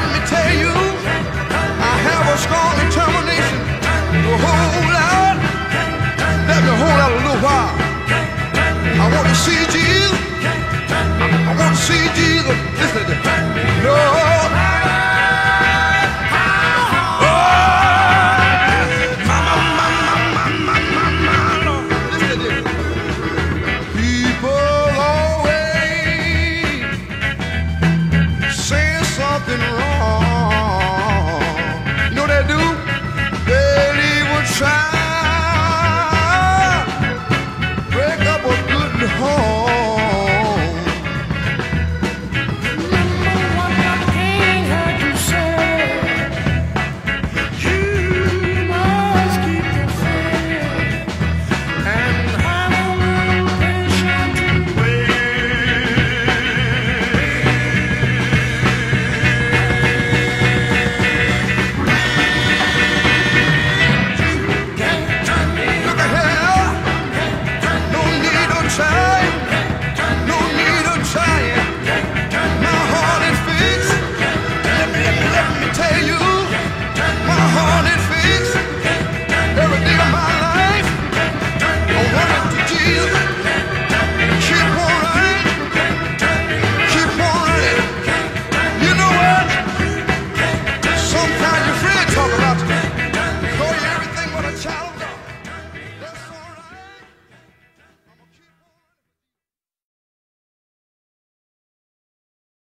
let me tell you, I have a strong determination to hold.